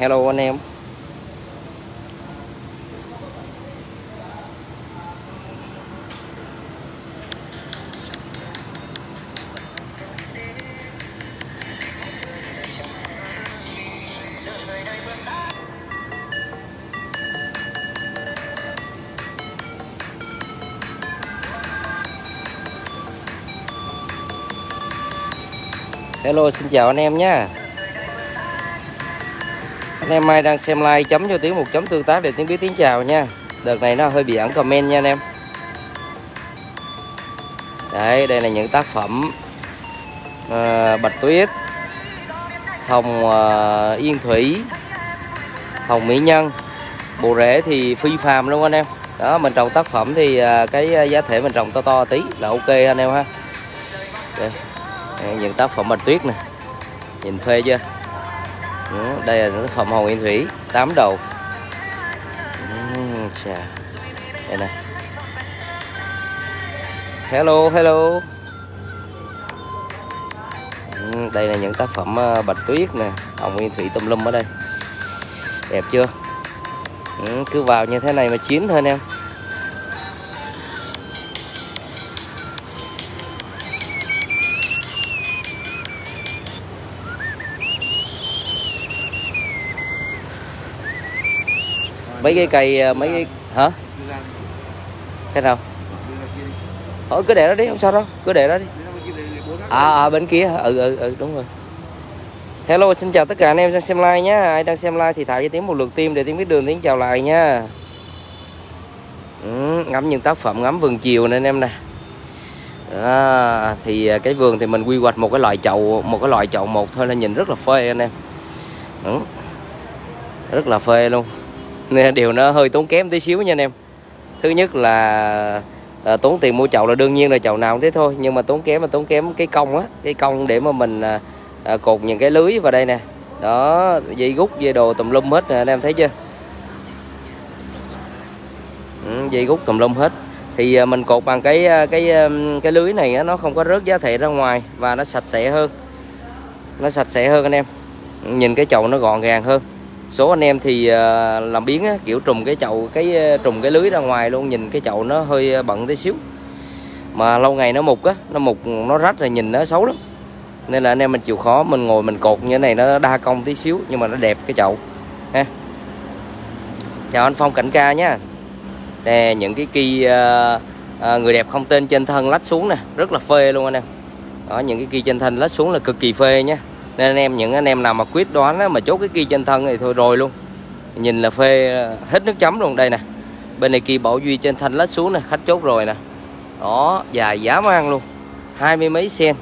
hello anh em. Hello xin chào anh em nhé anh em mai đang xem like chấm cho tiếng một chấm tương tác để tiếng biết tiếng chào nha. Đợt này nó hơi bị ẩn comment nha anh em. Đấy đây là những tác phẩm à, Bạch Tuyết Hồng à, Yên Thủy Hồng Mỹ Nhân. Bộ rễ thì phi phàm luôn anh em. Đó mình trồng tác phẩm thì à, cái giá thể mình trồng to to tí là ok anh em ha. Đây những tác phẩm bạch tuyết nè. Nhìn phê chưa? Đây là sản phẩm hồng yên thủy, tám đầu. Chà. Đây nè. Hello hello. Đây là những tác phẩm ờ, bạch tuyết nè hồng yên thủy tùm lum ở đây. Đẹp chưa? Cứ vào như thế này mà chín thôi anh em. Mấy cái cây ờ, mấy cái hả? Cái nào? Thôi cứ để đó đi không sao đâu cứ để đó đi. À, à bên kia ừ ừ ừ đúng rồi. Hello xin chào tất cả anh em đang xem like nhé ai đang xem like thì thả cho tiếng một lượt tim để tiếng biết đường tiếng chào lại nha. Ừ, ngắm những tác phẩm ngắm vườn chiều nè anh em nè. À, thì à, cái vườn thì mình quy hoạch một cái loại chậu một cái loại chậu một thôi là nhìn rất là phê anh em. Ừ. rất là phê luôn nên điều nó hơi tốn kém tí xíu nha anh em. Thứ nhất là à, tốn tiền mua chậu là đương nhiên là chậu nào cũng thế thôi nhưng mà tốn kém là tốn kém cái công á cái công để mà mình à, à, cột những cái lưới vào đây nè. Đó dây gút dây đồ tùm lum hết nè anh em thấy chưa? Ừ, dây gút tùm lum hết. Thì à, mình cột bằng cái à, cái, à, cái lưới này á, nó không có rớt giá thể ra ngoài và nó sạch sẽ hơn. Nó sạch sẽ hơn anh em. Nhìn cái chậu nó gọn gàng hơn số anh em thì ờ, làm biến á, kiểu trùm cái chậu cái ờ, trùm cái lưới ra ngoài luôn nhìn cái chậu nó hơi ờ, bận tí xíu. Mà lâu ngày nó mục á nó mục nó rách rồi nhìn nó xấu lắm. Nên là anh em mình chịu khó mình ngồi mình cột như thế này nó đa công tí xíu nhưng mà nó đẹp cái chậu ha. Chào anh Phong Cảnh Ca nhé nè những cái kỳ uh, uh, người đẹp không tên trên thân lách xuống nè rất là phê luôn anh em. Đó những cái kỳ trên thân lách xuống là cực kỳ phê nhé nên anh em những anh em nào mà quyết đoán á, mà chốt cái kia trên thân thì thôi rồi luôn. Nhìn là phê hết nước chấm luôn. Đây nè bên này kia bảo duy trên thanh lết xuống nè khách chốt rồi nè. Đó dài giá mang luôn. Hai mươi mấy sen.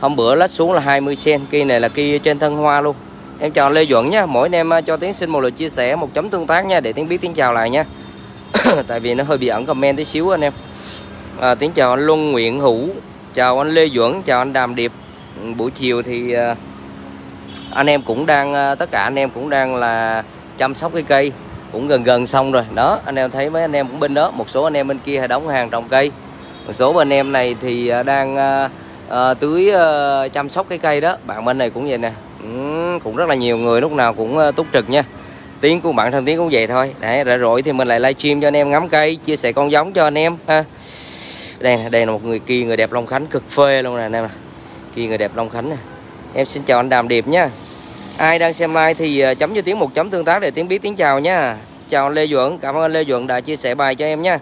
Hôm bữa lết xuống là 20 sen kia này là kia trên thân hoa luôn. Em chào Lê Duẩn nha. Mỗi anh em à, cho tiếng xin một lời chia sẻ một chấm tương tác nha để tiếng biết tiếng chào lại nha. Tại vì nó hơi bị ẩn comment tí xíu anh em. À, tiếng chào anh Luân Nguyễn Hữu chào anh Lê Duẩn chào anh Đàm Điệp. Ừ, buổi chiều thì uh, anh em cũng đang ờ, tất cả anh em cũng đang là chăm sóc cái cây cũng gần gần xong rồi. Đó anh em thấy mấy anh em cũng bên đó một số anh em bên kia hay đóng hàng trồng cây. Một số bên em này thì ờ, đang uh, tưới uh, chăm sóc cái cây đó. Bạn bên này cũng vậy nè. Ừ, cũng rất là nhiều người lúc nào cũng uh, túc trực nha. Tiếng của bạn thân tiếng cũng vậy thôi. Để rồi rỗi thì mình lại livestream cho anh em ngắm cây chia sẻ con giống cho anh em ha. Đây đây là một người kia người đẹp long khánh cực phê luôn nè anh em kia người đẹp long khánh nè. Em xin chào anh đàm điệp nha ai đang xem like thì ờ, chấm cho tiếng một chấm tương tác để tiếng biết, tiếng chào nha. Chào Lê Duẩn, cảm ơn Lê Duẩn đã chia sẻ bài cho em nha.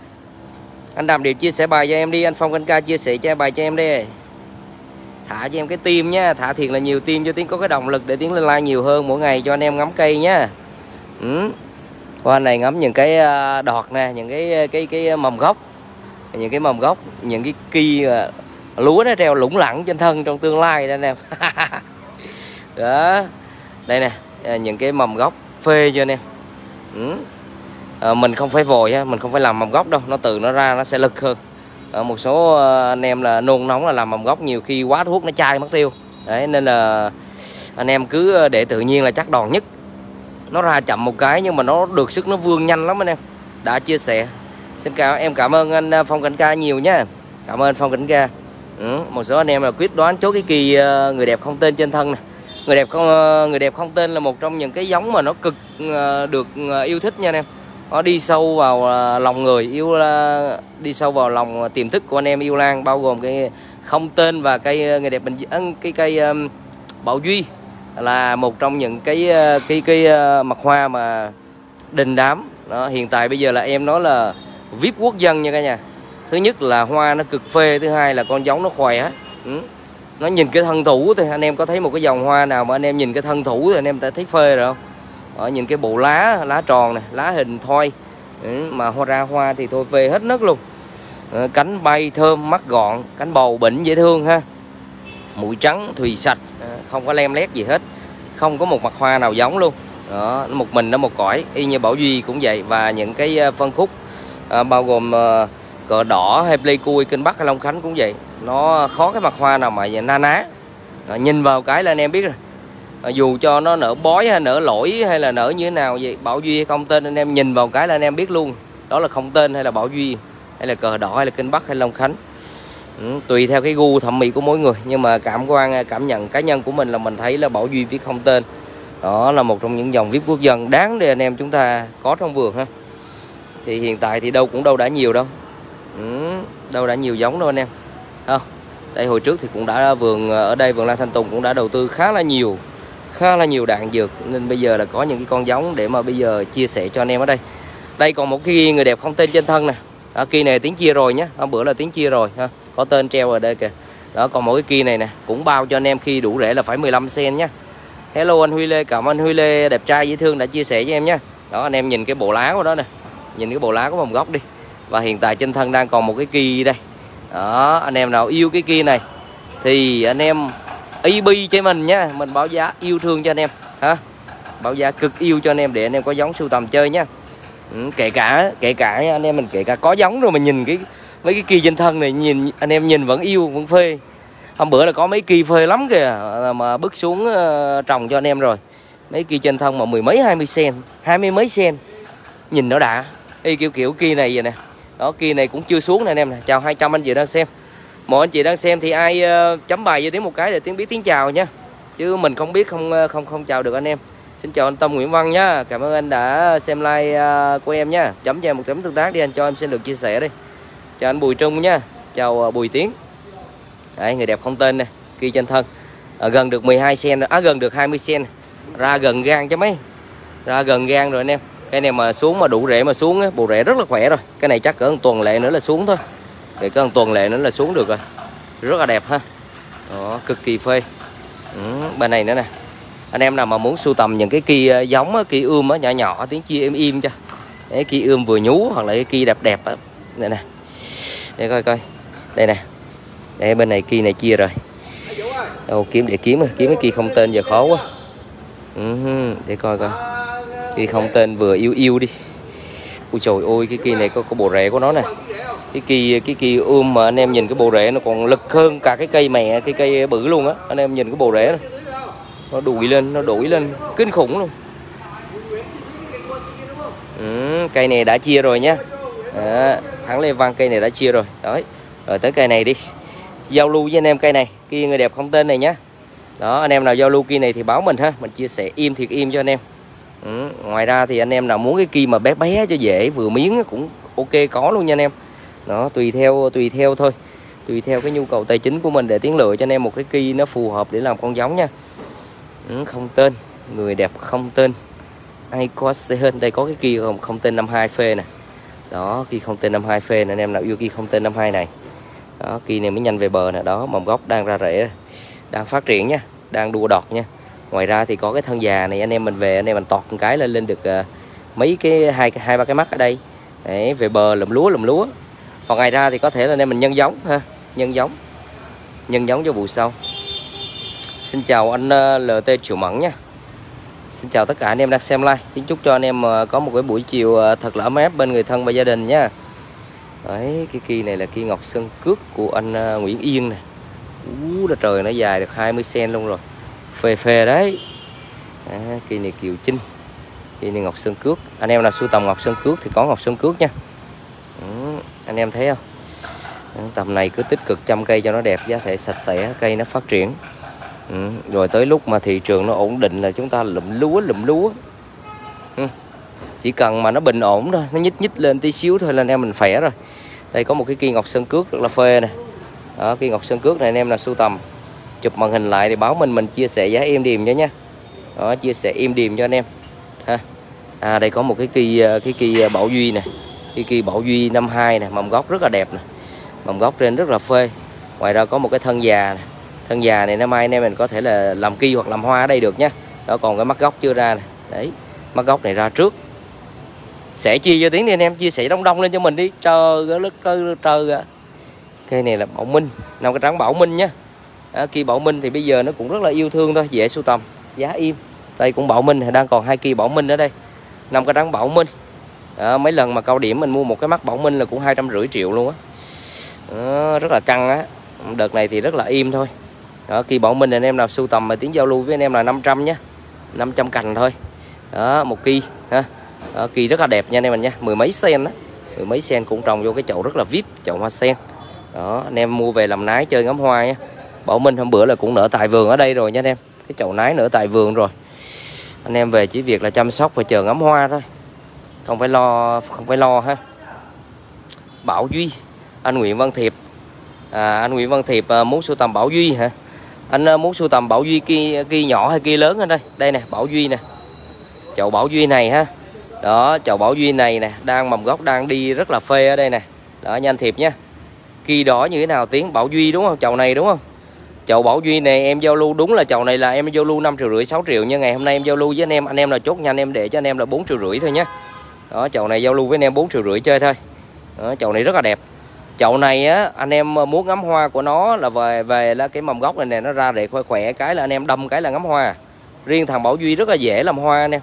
Anh Đàm Điệp chia sẻ bài cho em đi, anh Phong Canh Ca chia sẻ cho bài cho em đi. Thả cho em cái tim nha, thả thiệt là nhiều tim cho tiếng có cái động lực để tiếng lên like nhiều hơn mỗi ngày, cho anh em ngắm cây nha. Ừ. qua này ngắm những cái ờ, đọt nè, những cái ờ, cái cái mầm gốc. Những cái mầm gốc, những cái kỳ lúa nó treo lủng lẳng trên thân trong tương lai đó anh em. Đó đây nè à, những cái mầm gốc phê cho anh em? Ừ. à, mình không phải vội ha mình không phải làm mầm gốc đâu nó tự nó ra nó sẽ lực hơn. À, một số à, anh em là nôn nóng là làm mầm gốc nhiều khi quá thuốc nó chai mất tiêu. Đấy nên là anh em cứ à, để tự nhiên là chắc đòn nhất. Nó ra chậm một cái nhưng mà nó được sức nó vươn nhanh lắm anh em. Đã chia sẻ. Xin cảm em cảm ơn anh à, phong cảnh ca nhiều nhé cảm ơn phong cảnh ca. Ừ, một số anh em là quyết đoán chốt cái kỳ người đẹp không tên trên thân này người đẹp không ờ, người đẹp không tên là một trong những cái giống mà nó cực ờ, được ờ, yêu thích nha anh em. Nó đi sâu vào lòng người yêu đi sâu vào lòng tiềm thức của anh em yêu lan bao gồm cái không tên và cây người đẹp bình cái cây bảo duy là một trong những cái cái cái mặt hoa mà đình đám. Đó, hiện tại bây giờ là em nói là vip quốc dân nha cả nhà. Thứ nhất là hoa nó cực phê thứ hai là con giống nó khỏe ừ nó nhìn cái thân thủ thì anh em có thấy một cái dòng hoa nào mà anh em nhìn cái thân thủ thì anh em đã thấy phê rồi không? Ở nhìn cái bộ lá lá tròn này lá hình thoi. Ừ. mà hoa ra hoa thì thôi phê hết nấc luôn. Ờ, cánh bay thơm mắt gọn cánh bầu bỉnh dễ thương ha. Mũi trắng thùy sạch ờ, không có lem lét gì hết. Không có một mặt hoa nào giống luôn. Đó một mình nó một cõi y như bảo duy cũng vậy. Và những cái ờ, phân khúc à, bao gồm à, cờ đỏ hay pleiku kinh bắc hay long khánh cũng vậy. Nó khó cái mặt hoa nào mà na ná. À, nhìn vào cái là anh em biết rồi. À, dù cho nó nở bói hay nở lỗi hay là nở như thế nào vậy bảo duy hay không tên anh em nhìn vào cái là anh em biết luôn. Đó là không tên hay là bảo duy hay là cờ đỏ hay là kinh bắc hay long khánh. Ừ, tùy theo cái gu thẩm mỹ của mỗi người. Nhưng mà cảm quan cảm nhận cá nhân của mình là mình thấy là bảo duy viết không tên. Đó là một trong những dòng vip quốc dân đáng để anh em chúng ta có trong vườn ha. Thì hiện tại thì đâu cũng đâu đã nhiều đâu ừ, đâu đã nhiều giống đâu anh em. Không đây hồi trước thì cũng đã vườn ờ, ở đây vườn Lan Thanh Tùng cũng đã đầu tư khá là nhiều khá là nhiều đạn dược nên bây giờ là có những cái con giống để mà bây giờ chia sẻ cho anh em ở đây. Đây còn một cái người đẹp không tên trên thân nè. Đó, kia này tiếng chia rồi nhé hôm bữa là tiếng chia rồi ha có tên treo ở đây kìa. Đó còn một cái kia này nè cũng bao cho anh em khi đủ rễ là phải 15 sen nhé Hello anh Huy Lê cảm ơn Huy Lê đẹp trai dễ thương đã chia sẻ với em nhé đó anh em nhìn cái bộ lá của nó nè nhìn cái bộ lá của vòng gốc đi và hiện tại trên thân đang còn một cái kỳ đây. Đó anh em nào yêu cái kia này thì anh em EB cho mình nhá mình báo giá yêu thương cho anh em ha báo giá cực yêu cho anh em để anh em có giống sưu tầm chơi nhá ừ, kể cả kể cả anh em mình kể cả có giống rồi mình nhìn cái mấy cái kỳ trên thân này nhìn anh em nhìn vẫn yêu vẫn phê. Hôm bữa là có mấy kỳ phê lắm kìa mà bước xuống uh, trồng cho anh em rồi. Mấy kỳ trên thân mà mười mấy hai mươi sen hai mươi mấy sen nhìn nó đã. Y kiểu kiểu kia này vậy nè đó kia này cũng chưa xuống nè anh em nè. Chào 200 anh chị đang xem. Mọi anh chị đang xem thì ai uh, chấm bài với tiếng một cái để tiếng biết tiếng chào nha. Chứ mình không biết không ờ, không không chào được anh em. Xin chào anh Tâm Nguyễn Văn nhá cảm ơn anh đã xem like uh, của em nhá chấm cho em một chấm tương tác đi anh cho em xin được chia sẻ đi. Chào anh Bùi Trung nhá chào uh, Bùi Tiến. Đấy, người đẹp không tên nè kia trên thân. À, gần được 12 cm á à, gần được 20 cm ra gần gan cho mấy. Ra gần gan rồi anh em cái này mà xuống mà đủ rễ mà xuống á, bộ rễ rất là khỏe rồi. Cái này chắc cỡ một tuần lệ nữa là xuống thôi. Để cỡ một tuần lệ nữa là xuống được rồi. Rất là đẹp ha. Đó cực kỳ phê. Ừ, bên này nữa nè. Anh em nào mà muốn sưu tầm những cái kia ờ, giống á, kia ươm á nhỏ nhỏ tiếng chia em im cho. Cái kia ươm vừa nhú hoặc là cái kia đẹp đẹp á. Đây nè. Để coi coi. Đây nè. Đây bên này kia này chia rồi. Đâu kiếm để kiếm kiếm cái kia không tên giờ khó quá. Ừ, để coi coi kia không tên vừa yêu yêu đi. Ui trời ơi cái kia này có, có bộ rễ của nó nè. Cái kỳ cái kỳ ươm mà anh em nhìn cái bộ rễ nó còn lực hơn cả cái cây mẹ cái cây bự luôn á. Anh em nhìn cái bộ rễ này. nó đuổi lên nó đuổi lên. Kinh khủng luôn. Ừ, cây này đã chia rồi nhá à, thắng lê văn cây này đã chia rồi. Đấy rồi tới cây này đi. Giao lưu với anh em cây này kia người đẹp không tên này nhá. Đó anh em nào giao lưu kia này thì báo mình ha. Mình chia sẻ im thiệt im cho anh em ừ. ngoài ra thì anh em nào muốn cái kim mà bé bé cho dễ vừa miếng cũng ok có luôn nha anh em. Đó tùy theo tùy theo thôi. Tùy theo cái nhu cầu tài chính của mình để tiến lựa cho anh em một cái kia nó phù hợp để làm con giống nha. Ừ, không tên người đẹp không tên. Ai có xe hơn đây có cái kia không? Không tên 52 phê nè. Đó kia không tên 52 phê nè anh em nào yêu kia không tên 52 này. Đó kỳ này mới nhanh về bờ nè. Đó mầm gốc đang ra rễ đang phát triển nha đang đua đọt nha ngoài ra thì có cái thân già này anh em mình về anh em mình tọt một cái lên lên được uh, mấy cái hai hai ba cái mắt ở đây. Để về bờ lùm lúa lùm lúa. Còn ngoài ra thì có thể là anh em mình nhân giống ha nhân giống nhân giống cho vụ sau. Xin chào anh ờ, uh, LT Triệu Mẫn nha. Xin chào tất cả anh em đang xem live. Kính chúc cho anh em ờ, có một cái buổi chiều thật là ấm áp bên người thân và gia đình nha. Đấy cái kia này là kia ngọc sơn cước của anh Nguyễn Yên này Ú, là trời nó dài được 20 cm luôn rồi phê phê đấy. À, cây này kiều chinh cây này ngọc sơn cước. Anh em nào sưu tầm ngọc sơn cước thì có ngọc sơn cước nha. Ừ, anh em thấy không? Tầm này cứ tích cực chăm cây cho nó đẹp giá thể sạch sẽ cây nó phát triển. Ừ. rồi tới lúc mà thị trường nó ổn định là chúng ta lụm lúa lụm lúa. Ừ. chỉ cần mà nó bình ổn thôi nó nhích nhích lên tí xíu thôi là anh em mình khỏe rồi. Đây có một cái kia ngọc sơn cước rất là phê nè. Đó cây ngọc sơn cước này anh em là sưu tầm chụp màn hình lại thì báo mình mình chia sẻ giá im điềm cho nha. Đó, chia sẻ im điềm cho anh em. Ha. À đây có một cái kỳ à, cái kỳ à, bảo duy nè. Cái kỳ bảo duy năm hai nè, mầm gốc rất là đẹp nè. Mầm gốc trên rất là phê. Ngoài ra có một cái thân già này. thân già này năm mai anh em mình có thể là làm kỳ hoặc làm hoa ở đây được nhé đó, còn cái mắt gốc chưa ra nè. Đấy, mắt gốc này ra trước. Sẽ chia cho tiếng đi anh em, chia sẻ đông đông lên cho mình đi. Trời ơi trơ trời cây này là bảo minh, năm cái trắng bảo minh nhá à, kỳ bảo minh thì bây giờ nó cũng rất là yêu thương thôi dễ sưu tầm giá im. Đây cũng bảo minh đang còn hai kỳ bảo minh ở đây năm cái trắng bảo minh. À, mấy lần mà cao điểm mình mua một cái mắt bảo minh là cũng hai trăm rưỡi triệu luôn á. À, rất là căng á. Đợt này thì rất là im thôi. Đó kỳ bảo minh anh em nào sưu tầm mà tiếng giao lưu với anh em là 500 nhé 500 cành thôi. Đó một kỳ ha. Đó, kỳ rất là đẹp nha anh em mình nha. Mười mấy sen đó mười mấy sen cũng trồng vô cái chậu rất là vip chậu hoa sen. Đó anh em mua về làm nái chơi ngắm hoa nhé bảo minh hôm bữa là cũng nở tại vườn ở đây rồi nha anh em. Cái chậu nái nở tại vườn rồi. Anh em về chỉ việc là chăm sóc và chờ ngắm hoa thôi. Không phải lo không phải lo ha. Bảo duy anh nguyễn văn thiệp. À, anh nguyễn văn thiệp à, muốn sưu tầm bảo duy hả? Anh à, muốn sưu tầm bảo duy kia kia nhỏ hay kia lớn ở đây đây nè bảo duy nè. Chậu bảo duy này ha. Đó chậu bảo duy này nè đang mầm gốc đang đi rất là phê ở đây nè. Đó nhanh thiệp nha kỳ đỏ như thế nào tiếng bảo duy đúng không? Chậu này đúng không? Chậu bảo duy này em giao lưu đúng là chậu này là em giao lưu 5 triệu rưỡi 6 triệu nhưng ngày hôm nay em giao lưu với anh em anh em là chốt nhanh em để cho anh em là 4 triệu rưỡi thôi nhé đó chậu này giao lưu với anh em 4 triệu rưỡi chơi thôi. Đó, chậu này rất là đẹp. Chậu này á anh em muốn ngắm hoa của nó là về về là cái mầm gốc này nè nó ra để khỏe khỏe cái là anh em đâm cái là ngắm hoa. Riêng thằng bảo duy rất là dễ làm hoa anh em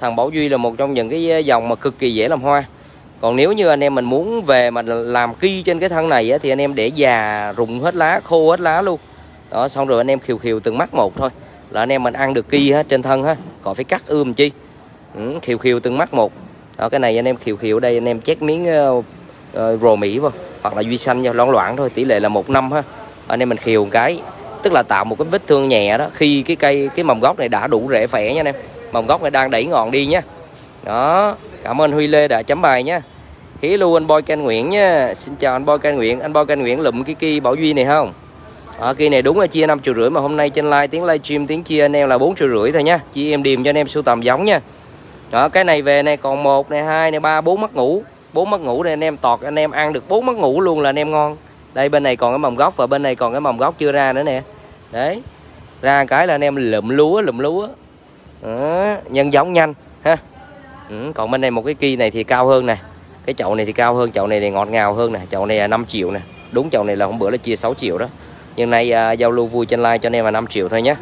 thằng bảo duy là một trong những cái ờ, dòng mà cực kỳ dễ làm hoa. Còn nếu như anh em mình muốn về mà làm ki trên cái thân này á, thì anh em để già rụng hết lá khô hết lá luôn đó xong rồi anh em khiều khiều từng mắt một thôi. Là anh em mình ăn được ki hết trên thân ha khỏi phải cắt ươm chi? Ừ, khiều khiều từng mắt một. Đó cái này anh em khiều khiều đây anh em chét miếng uh, uh, rồ mỹ vào. Hoặc là duy xanh nha loãng loãng thôi tỷ lệ là một năm ha. Anh em mình khiều một cái. Tức là tạo một cái vết thương nhẹ đó khi cái cây cái mầm gốc này đã đủ rễ phẻ nha anh em. Mầm gốc này đang đẩy ngọn đi nhá đó cảm ơn huy lê đã chấm bài nhá hí lưu anh boy canh nguyễn nhá xin chào anh boy canh nguyễn. Anh boy canh nguyễn lụm cái kia bảo duy này không? À, ở kia này đúng là chia 5 triệu rưỡi mà hôm nay trên live tiếng livestream tiếng chia anh em là 4 triệu rưỡi thôi nhá chia em điềm cho anh em sưu tầm giống nha. Đó cái này về này còn một này hai này ba bốn mắt ngủ. Bốn mắt ngủ này anh em tọt anh em ăn được bốn mắt ngủ luôn là anh em ngon. Đây bên này còn cái mầm gốc và bên này còn cái mầm gốc chưa ra nữa nè. Đấy ra cái là anh em lụm lúa lụm lúa. Đó, nhân giống nhanh ha. Ừ, còn bên này một cái kia này thì cao hơn nè. Cái chậu này thì cao hơn chậu này thì ngọt ngào hơn nè. Chậu này là 5 triệu nè. Đúng chậu này là hôm bữa là chia 6 triệu đó nhưng nay à, giao lưu vui trên like cho anh em là 5 triệu thôi nhé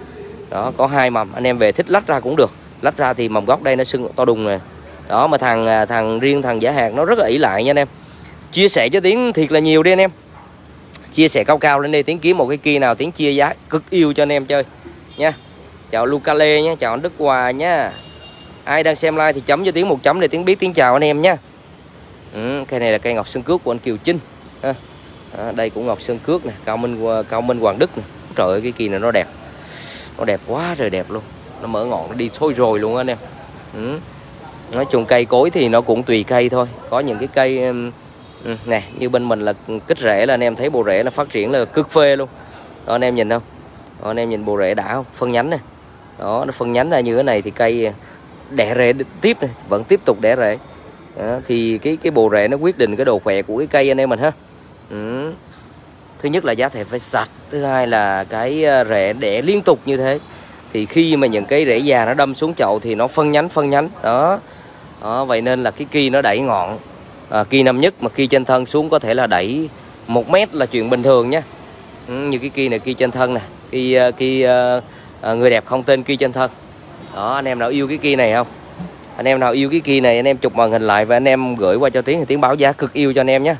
đó có hai mầm anh em về thích lách ra cũng được. Lách ra thì mầm gốc đây nó sưng to đùng nè. Đó mà thằng à, thằng riêng thằng giả hàng nó rất là ỷ lại nha anh em. Chia sẻ cho tiếng thiệt là nhiều đi anh em. Chia sẻ cao cao lên đây tiếng kiếm một cái kia nào tiếng chia giá cực yêu cho anh em chơi. Nha. Chào Luca Lê nhé chào anh Đức Hòa nhé ai đang xem like thì chấm cho tiếng một chấm để tiếng biết tiếng chào anh em nhé ừ, cây này là cây ngọc sơn cước của anh Kiều Trinh ha. À, đây cũng ngọc sơn cước nè cao minh cao minh hoàng đức nè. Trời ơi cái kỳ này nó đẹp. Nó đẹp quá trời đẹp luôn. Nó mở ngọn nó đi thôi rồi luôn anh em. Ừ. nói chung cây cối thì nó cũng tùy cây thôi. Có những cái cây ừ, nè như bên mình là kích rễ là anh em thấy bộ rễ nó phát triển là cực phê luôn. Đó anh em nhìn không? Đó, anh em nhìn bộ rễ đã không? Phân nhánh này đó nó phân nhánh ra như thế này thì cây à, đẻ rễ tiếp này vẫn tiếp tục đẻ rễ. Đó, thì cái cái bộ rễ nó quyết định cái độ khỏe của cái cây anh em mình ha ừ. thứ nhất là giá thể phải sạch thứ hai là cái ờ, rễ đẻ liên tục như thế. Thì khi mà những cái rễ già nó đâm xuống chậu thì nó phân nhánh phân nhánh. Đó, đó vậy nên là cái kỳ nó đẩy ngọn. À, kỳ năm nhất mà kỳ trên thân xuống có thể là đẩy một mét là chuyện bình thường nhé ừ, như cái kỳ này kỳ trên thân nè. Kỳ kỳ uh, người đẹp không tên kỳ trên thân. Đó anh em nào yêu cái kỳ này không? Anh em nào yêu cái kỳ này anh em chụp màn hình lại và anh em gửi qua cho tiếng thì tiếng báo giá cực yêu cho anh em nhé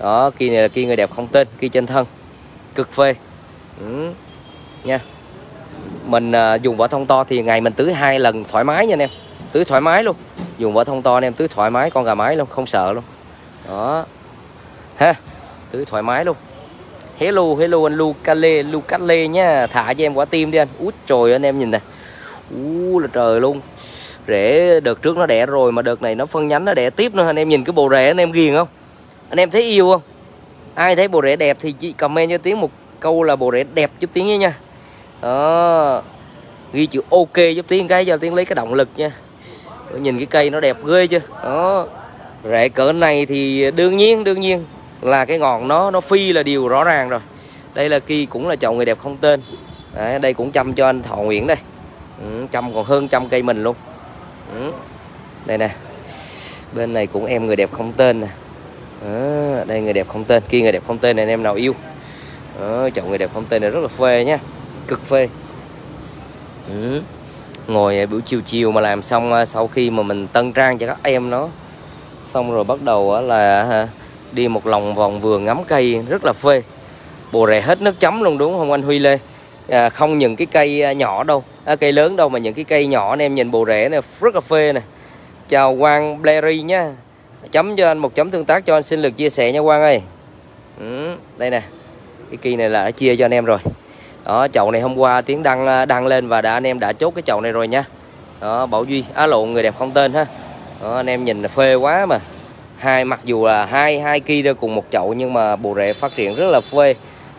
đó kia này là kia người đẹp không tên kia trên thân. Cực phê. Ừ. nha. Mình à, dùng vỏ thông to thì ngày mình tưới hai lần thoải mái nha anh em. Tưới thoải mái luôn. Dùng vỏ thông to anh em tưới thoải mái con gà mái luôn không sợ luôn. Đó. Ha tưới thoải mái luôn. Hello hello anh Lucale Lucale nhá thả cho em quả tim đi anh. Út trời anh em nhìn nè ú là trời luôn. Rễ đợt trước nó đẻ rồi mà đợt này nó phân nhánh nó đẻ tiếp nữa. Anh em nhìn cái bộ rễ anh em ghiền không? Anh em thấy yêu không? Ai thấy bộ rễ đẹp thì chị comment cho tiếng một câu là bộ rễ đẹp giúp tiếng nha. Đó. Ghi chữ ok giúp tiếng cái cho tiếng lấy cái động lực nha. Nhìn cái cây nó đẹp ghê chưa? Đó. Rễ cỡ này thì đương nhiên đương nhiên là cái ngọn nó nó phi là điều rõ ràng rồi. Đây là kỳ cũng là chậu người đẹp không tên. Đấy, đây cũng chăm cho anh Thọ Nguyễn đây. Ừ, chăm còn hơn trăm cây mình luôn. Ừ. đây nè. Bên này cũng em người đẹp không tên nè à, đây người đẹp không tên. Kia người đẹp không tên này anh em nào yêu? Ờ, à, chậu người đẹp không tên này rất là phê nhá cực phê. Ừ. ngồi buổi chiều chiều mà làm xong ờ, sau khi mà mình tân trang cho các em nó. Xong rồi bắt đầu là đi một lòng vòng vườn ngắm cây rất là phê. Bồ rè hết nước chấm luôn đúng không anh Huy Lê? À, không những cái cây à, nhỏ đâu à, cây lớn đâu mà những cái cây nhỏ anh em nhìn bồ rễ này rất là phê nè. Chào Quang Blairi nhá chấm cho anh một chấm tương tác cho anh. Xin lượt chia sẻ nha Quang ơi. Ừ, đây nè. Cái kỳ này là đã chia cho anh em rồi. Đó chậu này hôm qua tiếng đăng à, đăng lên và đã anh em đã chốt cái chậu này rồi nha. Đó Bảo Duy á à, lộn người đẹp không tên ha. Đó, anh em nhìn là phê quá mà. Hai mặc dù là hai hai kia ra cùng một chậu nhưng mà bộ rễ phát triển rất là phê.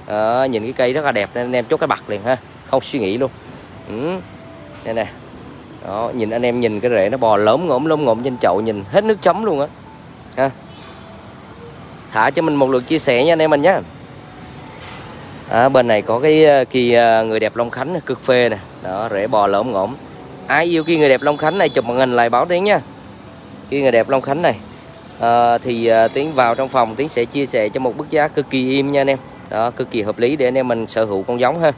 Đó, nhìn cái cây rất là đẹp nên anh em chốt cái bạc liền ha. Không suy nghĩ luôn. Ừ. đây nè. Đó nhìn anh em nhìn cái rễ nó bò lớn ngỗm lông ngỗm trên chậu nhìn hết nước chấm luôn á ha thả cho mình một lượt chia sẻ nha anh em mình nhé à, ờ, bên này có cái ờ, kỳ người đẹp Long Khánh cực phê nè. Đó rễ bò lởm ngỗm ai yêu kia người đẹp Long Khánh này chụp màn hình lại báo tiếng nha. Kia người đẹp Long Khánh này. À, thì à, tiến vào trong phòng tiến sẽ chia sẻ cho một mức giá cực kỳ im nha anh em. Đó cực kỳ hợp lý để anh em mình sở hữu con giống ha.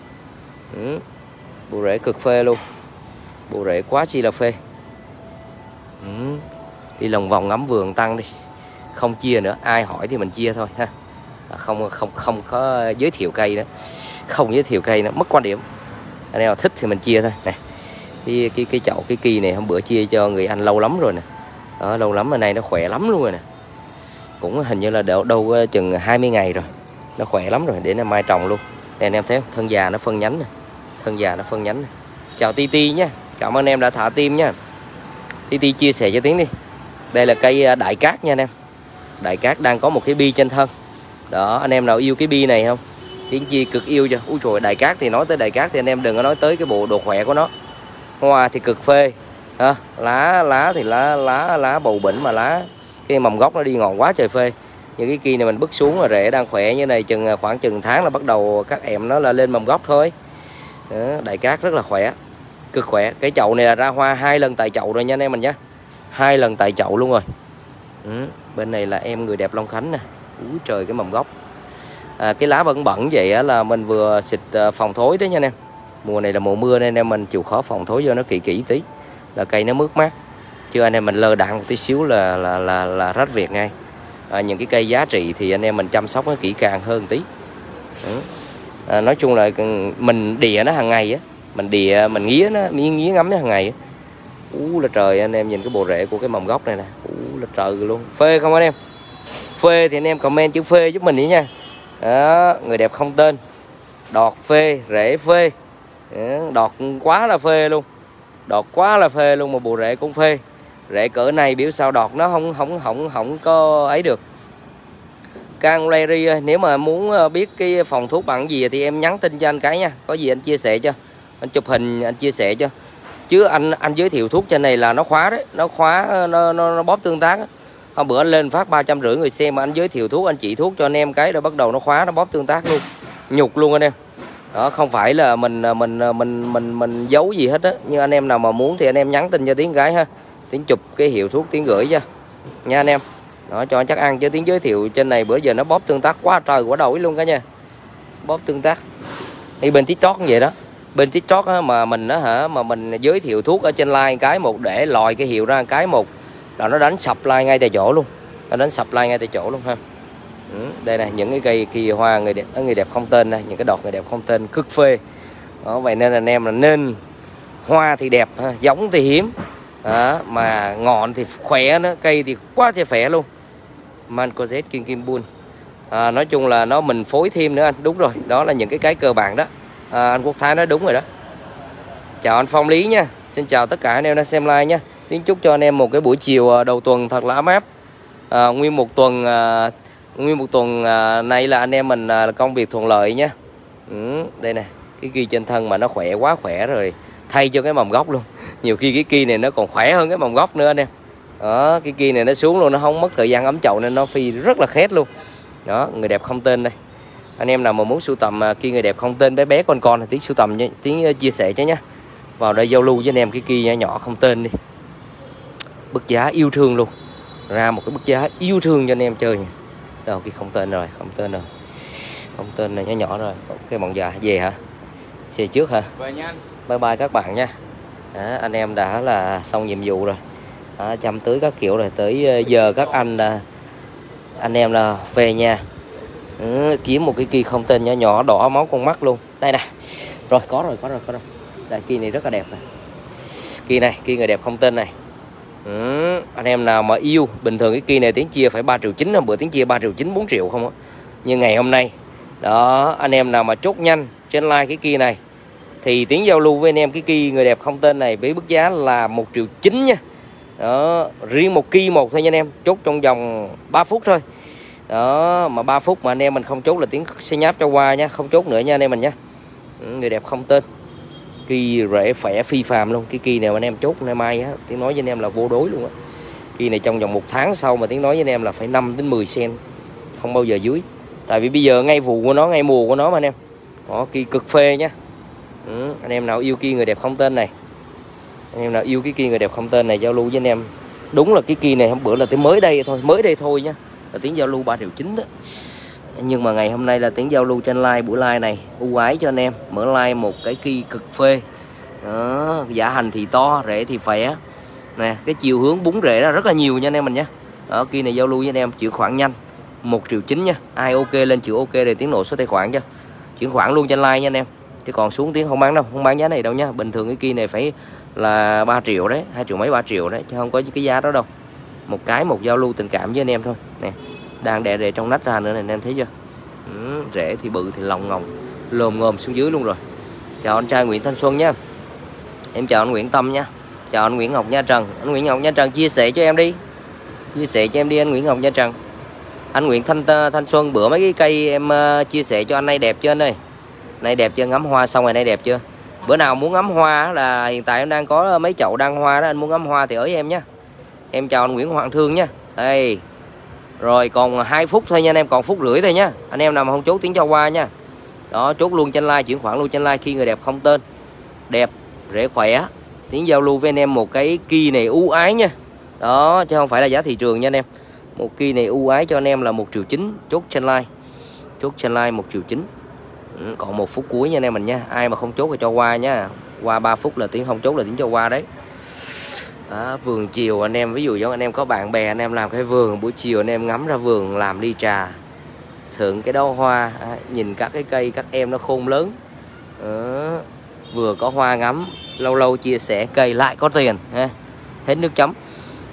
Ừ. bộ rễ cực phê luôn. Bộ rễ quá chi là phê. Ừ đi lòng vòng ngắm vườn tăng đi. Không chia nữa ai hỏi thì mình chia thôi ha. Không không không có giới thiệu cây nữa. Không giới thiệu cây nữa mất quan điểm. Anh em nào thích thì mình chia thôi. Này cái cái cái chậu cái kỳ này hôm bữa chia cho người anh lâu lắm rồi nè. Đó, lâu lắm mà này nó khỏe lắm luôn rồi nè. Cũng hình như là đâu, đâu chừng 20 ngày rồi. Nó khỏe lắm rồi để nó mai trồng luôn. Đây anh em thấy không? thân già nó phân nhánh nè. Thân già nó phân nhánh nè. chào Titi nhé cảm ơn em đã thả tim nha. Titi chia sẻ cho tiếng đi đây là cây à, đại cát nha anh em. Đại cát đang có một cái bi trên thân. Đó anh em nào yêu cái bi này không? Tiếng chi cực yêu cho. Ui trời đại cát thì nói tới đại cát thì anh em đừng có nói tới cái bộ đồ khỏe của nó. Hoa thì cực phê. Ha lá lá thì lá lá lá bầu bỉnh mà lá. Cái mầm gốc nó đi ngọn quá trời phê. Những cái kia này mình bước xuống là rễ đang khỏe như này chừng à, khoảng chừng tháng là bắt đầu các em nó là lên mầm gốc thôi. Đó, đại cát rất là khỏe. Cực khỏe. Cái chậu này là ra hoa hai lần tại chậu rồi nha anh em mình nhé hai lần tại chậu luôn rồi. Ừ. bên này là em người đẹp Long Khánh nè. Úi trời cái mầm gốc. À, cái lá vẫn bẩn vậy á là mình vừa xịt à, phòng thối đấy nha anh em. Mùa này là mùa mưa nên em mình chịu khó phòng thối cho nó kỹ kỹ tí. Là cây nó mướt mát. Chứ anh em mình lơ đạn một tí xíu là là là, là rách việc ngay. À, những cái cây giá trị thì anh em mình chăm sóc nó kỹ càng hơn tí. Ừ. À, nói chung là ừ, mình đìa nó hàng ngày á. Mình đìa mình nghía nó miếng nghía ngắm nó hàng ngày á ú là trời anh em nhìn cái bộ rễ của cái mầm gốc này nè. Ú là trời luôn. Phê không anh em? Phê thì anh em comment chữ phê giúp mình đi nha. Đó, người đẹp không tên. Đọt phê rễ phê. Đọt quá là phê luôn. Đọt quá là phê luôn mà bộ rễ cũng phê. Rễ cỡ này biểu sao đọt nó không không không không có ấy được. Can Larry nếu mà muốn ờ, biết cái phòng thuốc bằng gì thì em nhắn tin cho anh cái nha. Có gì anh chia sẻ cho. Anh chụp hình anh chia sẻ cho chứ anh anh giới thiệu thuốc trên này là nó khóa đấy nó khóa ờ, nó nó, nó bóp tương tác hôm bữa anh lên phát ba trăm rưỡi người xem mà anh giới thiệu thuốc anh chỉ thuốc cho anh em cái rồi bắt đầu nó khóa nó bóp tương tác luôn. Nhục luôn anh em. Đó không phải là mình ờ, mình ờ, mình mình mình giấu gì hết á. Nhưng anh em nào mà muốn thì anh em nhắn tin cho tiếng gái ha. Tiếng chụp cái hiệu thuốc tiếng gửi cho nha anh em. Đó cho chắc ăn chứ tiếng giới thiệu trên này bữa giờ nó bóp tương tác quá trời quá đổi luôn cả nha bóp tương tác. Thì bên tiktok cũng vậy đó bên tiktok á, mà mình á hả mà mình giới thiệu thuốc ở trên like cái một để lòi cái hiệu ra cái một là nó đánh sập like ngay tại chỗ luôn. Nó đánh sập like ngay tại chỗ luôn ha. Ừ, đây này những cái cây kỳ hoa người đẹp người đẹp không tên này những cái đọt người đẹp không tên cực phê. Đó, vậy nên anh em là nên hoa thì đẹp giống thì hiếm. Đó, mà ngọn thì khỏe nữa cây thì quá trời khỏe luôn. Mancozet Kim Kim Bun à, nói chung là nó mình phối thêm nữa anh đúng rồi đó là những cái cái cơ bản đó à, anh Quốc Thái nói đúng rồi đó. Chào anh Phong Lý nha. Xin chào tất cả anh em đang xem like nha. Kính chúc cho anh em một cái buổi chiều à, đầu tuần thật là ấm áp. À, nguyên một tuần à, nguyên một tuần à, nay là anh em mình à, công việc thuận lợi nha. Ừ, đây nè cái ghi trên thân mà nó khỏe quá khỏe rồi. Thay cho cái mầm gốc luôn. Nhiều khi cái kia này nó còn khỏe hơn cái mầm gốc nữa anh em. Đó cái kia này nó xuống luôn nó không mất thời gian ấm chậu nên nó phi rất là khét luôn. Đó người đẹp không tên đây anh em nào mà muốn sưu tầm kia người đẹp không tên bé bé con con thì tí sưu tầm tí chia sẻ cho nhé. Vào đây giao lưu với anh em cái kia nhỏ, nhỏ không tên đi. Bức giá yêu thương luôn. Ra một cái bức giá yêu thương cho anh em chơi nha đâu cái không tên rồi không tên rồi. Không tên này nhỏ nhỏ rồi. Cái bọn già về hả? Xe trước hả? Bye bye các bạn nha. Đó, anh em đã là xong nhiệm vụ rồi. Đó, chăm tưới các kiểu rồi tới ờ, giờ các anh là anh em là về nhà ừ, kiếm một cái kỳ không tên nhỏ nhỏ đỏ máu con mắt luôn. Đây nè. Rồi có rồi có rồi có rồi. Đây kỳ này rất là đẹp này kỳ này kỳ người đẹp không tên này. Ừ, anh em nào mà yêu bình thường cái kỳ này tiếng chia phải 3 triệu chín bữa tiếng chia 3 triệu chín 4 triệu không á. Nhưng ngày hôm nay đó anh em nào mà chốt nhanh trên like cái kia này thì tiếng giao lưu với anh em cái kỳ người đẹp không tên này với mức giá là một triệu chín nha. Đó riêng một kỳ một thôi nha anh em chốt trong vòng 3 phút thôi đó mà 3 phút mà anh em mình không chốt là tiếng xe nháp cho qua nha. Không chốt nữa nha anh em mình nha. Ừ, người đẹp không tên. Kỳ rễ khỏe phi phàm luôn. Cái kỳ này mà anh em chốt nay mai á tiếng nói với anh em là vô đối luôn á. Kỳ này trong vòng một tháng sau mà tiếng nói với anh em là phải 5 đến 10 sen không bao giờ dưới. Tại vì bây giờ ngay vụ của nó ngay mùa của nó mà anh em. Đó kỳ cực phê nhá ừ, anh em nào yêu kia người đẹp không tên này. Anh em nào yêu cái kia người đẹp không tên này giao lưu với anh em. Đúng là cái kia này hôm bữa là tới mới đây thôi mới đây thôi nhá là tiếng giao lưu 3 triệu chín đó. Nhưng mà ngày hôm nay là tiếng giao lưu trên like buổi like này. Ưu ái cho anh em mở like một cái kỳ cực phê. Đó, giá hành thì to rễ thì khỏe nè cái chiều hướng bún rễ ra rất là nhiều nha anh em mình nhé ở kia này giao lưu với anh em chuyển khoản nhanh. Một triệu chín nha. Ai ok lên chịu ok để tiếng nổ số tài khoản cho. Chuyển khoản luôn trên like nha anh em. Chứ còn xuống tiếng không bán đâu không bán giá này đâu nha. Bình thường cái kia này phải là 3 triệu đấy hai triệu mấy 3 triệu đấy chứ không có cái giá đó đâu một cái một giao lưu tình cảm với anh em thôi. Nè đang đẻ rễ trong nách ra nữa này anh em thấy chưa? Ừ, rễ thì bự thì lòng ngồng lồm ngồm xuống dưới luôn rồi. Chào anh trai Nguyễn Thanh Xuân nha. Em chào anh Nguyễn Tâm nha. Chào anh Nguyễn Ngọc Nha Trần. Anh Nguyễn Ngọc Nha Trần chia sẻ cho em đi. Chia sẻ cho em đi anh Nguyễn Ngọc Nha Trần. Anh Nguyễn Thanh ờ, Thanh Xuân bữa mấy cái cây em uh, chia sẻ cho anh này đẹp chưa anh ơi? Nay đẹp chưa? Ngắm hoa xong rồi nay đẹp chưa? Bữa nào muốn ngắm hoa là hiện tại em đang có mấy chậu đăng hoa đó anh muốn ngắm hoa thì ở với em nhé em chào anh Nguyễn Hoàng Thương nha. Đây rồi còn hai phút thôi nha anh em, còn phút rưỡi thôi nha. Anh em nào mà không chốt tiếng cho qua nha. Đó, chốt luôn trên like, chuyển khoản luôn trên like khi người đẹp không tên. Đẹp, rẻ khỏe. Tiếng giao lưu với anh em một cái kỳ này ưu ái nha. Đó, chứ không phải là giá thị trường nha anh em. Một kỳ này ưu ái cho anh em là một triệu chín, chốt trên like. Chốt trên like một triệu chín. Ừ, còn một phút cuối nha anh em mình nha. Ai mà không chốt thì cho qua nha. Qua 3 phút là tiếng không chốt là tiếng cho qua đấy đó, vườn chiều anh em ví dụ giống anh em có bạn bè anh em làm cái vườn buổi chiều anh em ngắm ra vườn làm ly trà thưởng cái đó hoa. À, nhìn các cái cây các em nó khôn lớn. À, vừa có hoa ngắm lâu lâu chia sẻ cây lại có tiền ha. hết nước chấm.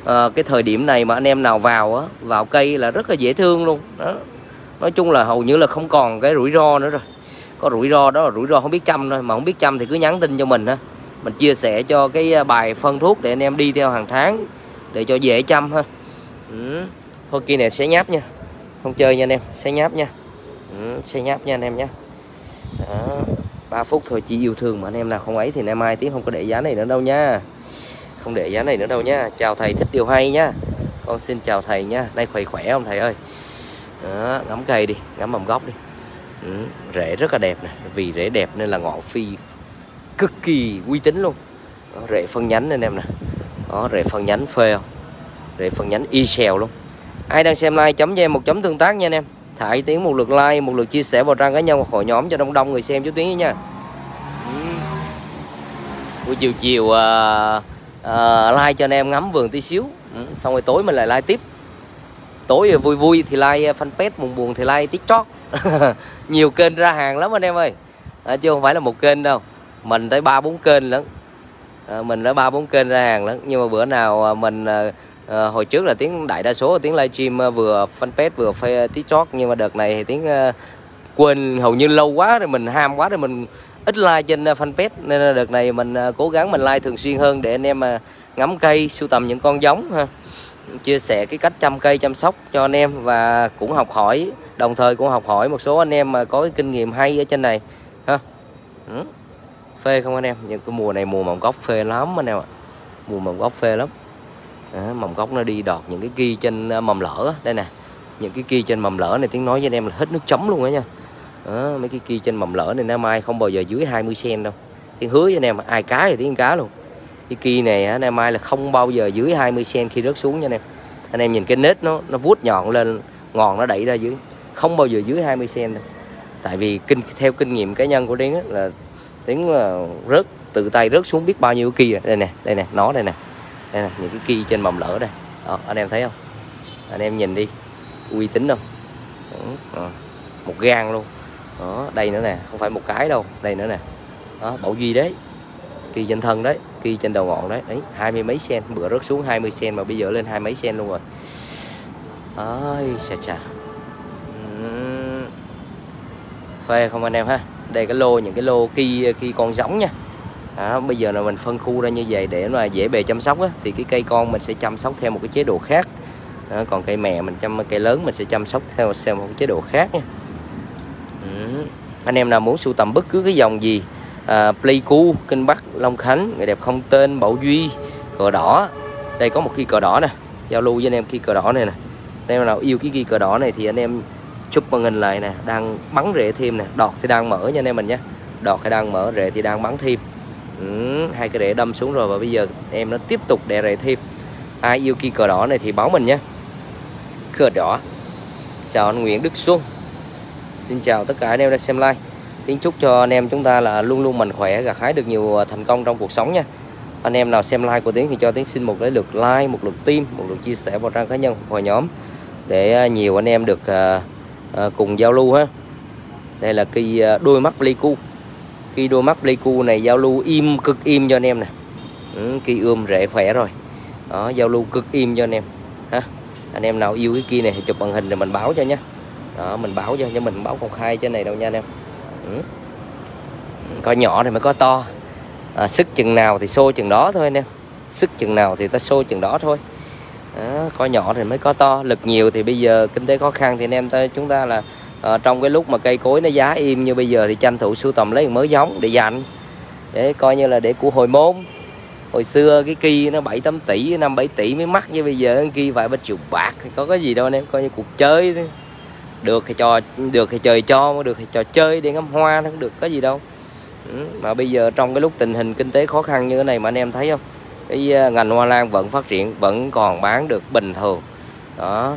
À, cái thời điểm này mà anh em nào vào á vào cây là rất là dễ thương luôn. Đó nói chung là hầu như là không còn cái rủi ro nữa rồi. Có rủi ro đó là rủi ro không biết chăm thôi mà không biết chăm thì cứ nhắn tin cho mình ha mình chia sẻ cho cái à, bài phân thuốc để anh em đi theo hàng tháng để cho dễ chăm ha. Ừ. thôi kia này sẽ nháp nha. Không chơi nha anh em sẽ nháp nha. Ừ, sẽ nháp nha anh em nhé đó 3 phút thôi chỉ yêu thương mà anh em nào không ấy thì nay mai tiếng không có để giá này nữa đâu nha. Không để giá này nữa đâu nha. Chào thầy thích điều hay nhá con xin chào thầy nha. Đây khỏe khỏe không thầy ơi? Đó, ngắm cây đi ngắm mầm gốc đi. Ừ, rễ rất là đẹp nè. Vì rễ đẹp nên là ngọn phi cực kỳ uy tín luôn. Đó, rễ phân nhánh anh em nè. Đó rễ phân nhánh phê không? Rễ phân nhánh y xèo luôn. Ai đang xem like chấm cho em một chấm tương tác nha anh em. Thả ý tiếng một lượt like một lượt chia sẻ vào trang cá nhân hoặc hội nhóm cho đông đông người xem chú tiếng nha. Ừ. Buổi chiều chiều uh, uh, like cho anh em ngắm vườn tí xíu. Ừ. xong rồi tối mình lại like tiếp. Tối vui vui thì like à, fanpage buồn buồn thì like tiktok. Nhiều kênh ra hàng lắm anh em ơi. À, chứ không phải là một kênh đâu mình tới ba bốn kênh lắm. À, mình đã ba bốn kênh ra hàng lắm. Nhưng mà bữa nào ờ, mình à, hồi trước là tiếng đại đa số là tiếng livestream vừa fanpage vừa phê tiktok. Nhưng mà đợt này thì tiếng à, quên hầu như lâu quá rồi mình ham quá rồi mình ít like trên fanpage. Nên là đợt này mình à, cố gắng mình like thường xuyên hơn để anh em à, ngắm cây sưu tầm những con giống ha. Chia sẻ cái cách chăm cây chăm sóc cho anh em và cũng học hỏi. Đồng thời cũng học hỏi một số anh em mà có cái kinh nghiệm hay ở trên này ha. Ừ phê không anh em? Những cái mùa này mùa mầm gốc phê lắm anh em ạ. Mùa mầm gốc phê lắm. À, mầm gốc nó đi đọt những cái kia trên ờ, mầm lỡ. Đây nè những cái kia trên mầm lỡ này tiếng nói với anh em là hết nước chấm luôn á nha. À, mấy cái kia trên mầm lỡ này năm mai không bao giờ dưới 20 cm đâu. Tiếng hứa với anh em ai cá thì tiếng cá luôn. Cái kia này anh em mai là không bao giờ dưới 20 cm khi rớt xuống nha anh em. Anh em nhìn cái nết nó nó vuốt nhọn lên ngọn nó đẩy ra dưới. Không bao giờ dưới 20 cm đâu. Tại vì kinh theo kinh nghiệm cá nhân của Điên là tiếng là rớt từ tay rớt xuống biết bao nhiêu kia. Đây nè đây nè nó đây nè. Đây nè những cái kia trên mầm lỡ đây. Đó, anh em thấy không? Anh em nhìn đi uy tín không? Đó, ờ, một gan luôn. Đó đây nữa nè không phải một cái đâu đây nữa nè. Đó bảo duy đấy kỳ trên thân đấy kỳ trên đầu ngọn đấy. Đấy hai mươi mấy sen bữa rớt xuống 20 sen mà bây giờ lên hai mấy sen luôn rồi. Ơi chà chà. Phê không anh em ha? Đây cái lô những cái lô kỳ kỳ con giống nha à, bây giờ là mình phân khu ra như vậy để mà dễ bề chăm sóc á, thì cái cây con mình sẽ chăm sóc theo một cái chế độ khác à, còn cây mẹ mình chăm cây lớn mình sẽ chăm sóc theo, theo một cái chế độ khác nha ừ. anh em nào muốn sưu tầm bất cứ cái dòng gì à, Pleiku, Kinh Bắc, Long Khánh, người đẹp không tên, Bảo Duy, cờ đỏ. Đây có một cây cờ đỏ nè, giao lưu với anh em cây cờ đỏ này nè. Anh em nào yêu cái cây cờ đỏ này thì anh em chụp màn hình lại nè, đang bắn rễ thêm nè, đọt thì đang mở nha anh em mình nhé. Đọt thì đang mở, rễ thì đang bắn thêm. Ừ, hai cái rễ đâm xuống rồi và bây giờ em nó tiếp tục đẻ rễ thêm. Ai yêu kỳ cờ đỏ này thì báo mình nhé. Cờ đỏ. Chào anh Nguyễn Đức Xuân. Xin chào tất cả anh em đang xem live. Kính chúc cho anh em chúng ta là luôn luôn mạnh khỏe gặt hái được nhiều à, thành công trong cuộc sống nha. Anh em nào xem like của tiếng thì cho tiếng xin một cái lượt like, một lượt tim, một lượt chia sẻ vào trang cá nhân hoặc nhóm để à, nhiều anh em được uh, À, cùng giao lưu ha. Đây là cây à, đôi mắt Pleiku. Cây đôi mắt Pleiku này giao lưu im cực im cho anh em nè. Ừ, cây ươm rễ khỏe rồi. Đó, giao lưu cực im cho anh em. Ha. Anh em nào yêu cái kia này thì chụp màn hình rồi mình báo cho nhé. Đó, mình báo cho nhé mình báo công khai trên này đâu nha anh em. Ừ. ừ. có nhỏ thì mới có to à, sức chừng nào thì xô chừng đó thôi anh em sức chừng nào thì ta xô chừng đó thôi đó, có nhỏ thì mới có to lực nhiều thì bây giờ kinh tế khó khăn thì anh em ta chúng ta là à, trong cái lúc mà cây cối nó giá im như bây giờ thì tranh thủ sưu tầm lấy mới giống để dành. Để coi như là để của hồi môn. Hồi xưa cái kia nó 7 8 tỷ 5 7 tỷ mới mắc như bây giờ cái kia vài ba triệu bạc thì có cái gì đâu anh em coi như cuộc chơi thôi. Được thì trò được thì trời cho được thì trò chơi để ngắm hoa nó cũng được có gì đâu. Ừ, mà bây giờ trong cái lúc tình hình kinh tế khó khăn như thế này mà anh em thấy không? Cái ờ, ngành hoa lan vẫn phát triển vẫn còn bán được bình thường. Đó.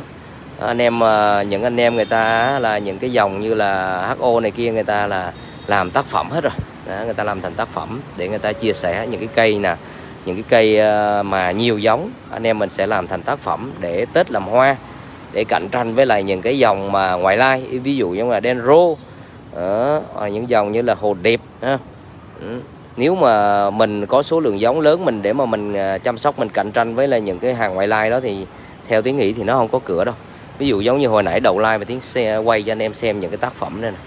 Anh em ờ, những anh em người ta là những cái dòng như là HO này kia người ta là làm tác phẩm hết rồi. Đó, người ta làm thành tác phẩm để người ta chia sẻ những cái cây nè những cái cây ờ, mà nhiều giống. Anh em mình sẽ làm thành tác phẩm để Tết làm hoa để cạnh tranh với lại những cái dòng mà ngoại lai. Ví dụ như là Denro ở những dòng như là hồ đẹp ha. Ừ. Nếu mà mình có số lượng giống lớn mình để mà mình à, chăm sóc mình cạnh tranh với là những cái hàng ngoại lai đó thì theo tiếng nghĩ thì nó không có cửa đâu. Ví dụ giống như hồi nãy đầu like mà tiếng xe quay cho anh em xem những cái tác phẩm đây này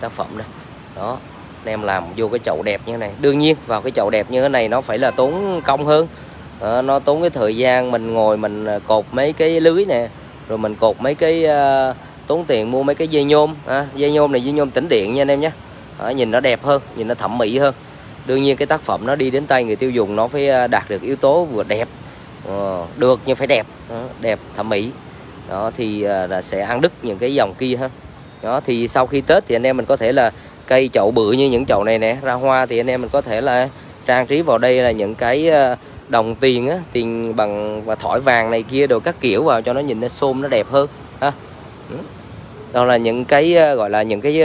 tác phẩm đây. Đó anh em làm vô cái chậu đẹp như thế này. Đương nhiên vào cái chậu đẹp như thế này nó phải là tốn công hơn. À, nó tốn cái thời gian mình ngồi mình à, cột mấy cái lưới nè rồi mình cột mấy cái uh, tốn tiền mua mấy cái dây nhôm. À, dây nhôm này dây nhôm tĩnh điện nha anh em nhé à, nhìn nó đẹp hơn nhìn nó thẩm mỹ hơn. Đương nhiên cái tác phẩm nó đi đến tay người tiêu dùng nó phải à, đạt được yếu tố vừa đẹp ờ, được nhưng phải đẹp đẹp thẩm mỹ. Đó thì à, là sẽ ăn đứt những cái dòng kia ha. Đó thì sau khi tết thì anh em mình có thể là cây chậu bự như những chậu này nè ra hoa thì anh em mình có thể là trang trí vào đây là những cái à, đồng tiền á tiền bằng và thỏi vàng này kia đồ các kiểu vào cho nó nhìn nó xôm nó đẹp hơn ha. Ừ. Đó là những cái gọi là những cái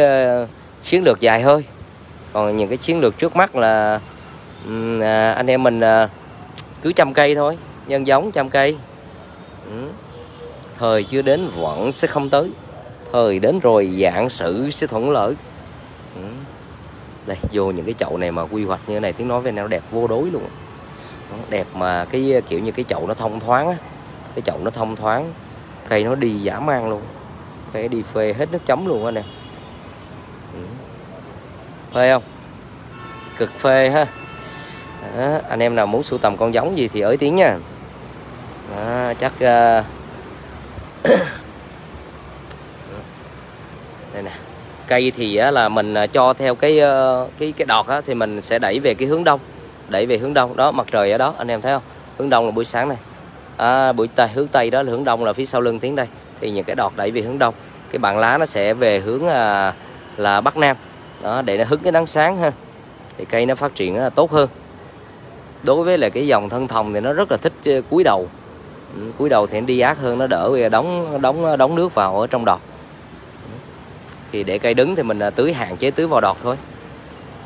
chiến lược dài hơi. Còn những cái chiến lược trước mắt là à, anh em mình à, cứ chăm cây thôi, nhân giống chăm cây. Ừ. Thời chưa đến vẫn sẽ không tới. Thời đến rồi dạng sự sẽ thuận lợi. Ừ. Đây, vô những cái chậu này mà quy hoạch như thế này, tiếng nói về nào đẹp vô đối luôn. Đẹp mà cái, kiểu như cái chậu nó thông thoáng á. Cái chậu nó thông thoáng, cây nó đi dã man luôn. Cây đi phê hết nước chấm luôn anh em phê không? Cực phê ha. Đó, anh em nào muốn sưu tầm con giống gì thì ới tiếng nha. Đó, chắc uh... đây nè. Cây thì là mình ờ, cho theo cái ờ, cái cái đọt á, thì mình sẽ đẩy về cái hướng đông đẩy về hướng đông. Đó mặt trời ở đó anh em thấy không? Hướng đông là buổi sáng này. À, buổi tây hướng tây đó là hướng đông là phía sau lưng tiếng đây. Thì những cái đọt đẩy về hướng đông. Cái bạn lá nó sẽ về hướng à, là bắc nam đó để nó hứng cái nắng sáng ha thì cây nó phát triển tốt hơn. Đối với lại cái dòng thân thòng thì nó rất là thích cuối cúi đầu. Cuối cúi đầu thì nó đi ác hơn nó đỡ đóng đóng đóng nước vào ở trong đọt. Thì để cây đứng thì mình ờ, tưới hạn chế tưới vào đọt thôi.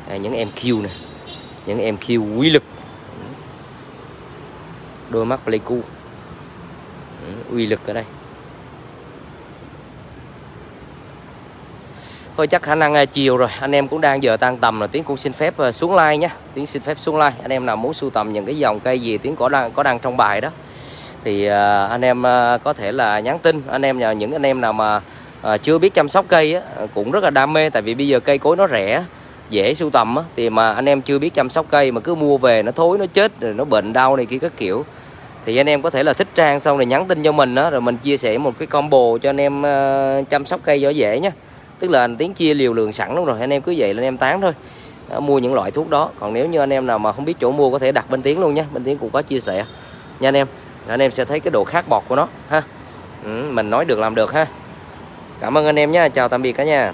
Đây, những em kêu nè những em kêu uy lực. Ừ. Đôi mắt Pleiku. Ừ, uy lực ở đây. Thôi chắc khả năng à, chiều rồi. Anh em cũng đang giờ tan tầm rồi. Tiến cũng xin phép à, xuống like nhé. Tiến xin phép xuống like. Anh em nào muốn sưu tầm những cái dòng cây gì tiến có đang có đang trong bài đó. Thì à, anh em có thể là nhắn tin. Anh em nhờ những anh em nào mà chưa biết chăm sóc cây á, cũng rất là đam mê. Tại vì bây giờ cây cối nó rẻ dễ sưu tầm á, thì mà anh em chưa biết chăm sóc cây mà cứ mua về nó thối nó chết rồi nó bệnh đau này kia các kiểu. Thì anh em có thể là thích trang xong rồi nhắn tin cho mình đó rồi mình chia sẻ một cái combo cho anh em uh, chăm sóc cây cho dễ nhé tức là tiếng chia liều lượng sẵn luôn rồi anh em cứ vậy là anh em tán thôi. Đó, mua những loại thuốc đó. Còn nếu như anh em nào mà không biết chỗ mua có thể đặt bên tiếng luôn nhé. Bên tiếng cũng có chia sẻ. Nha anh em anh em sẽ thấy cái độ khác bọt của nó ha. Ừ, mình nói được làm được ha. Cảm ơn anh em nha Chào tạm biệt cả nhà.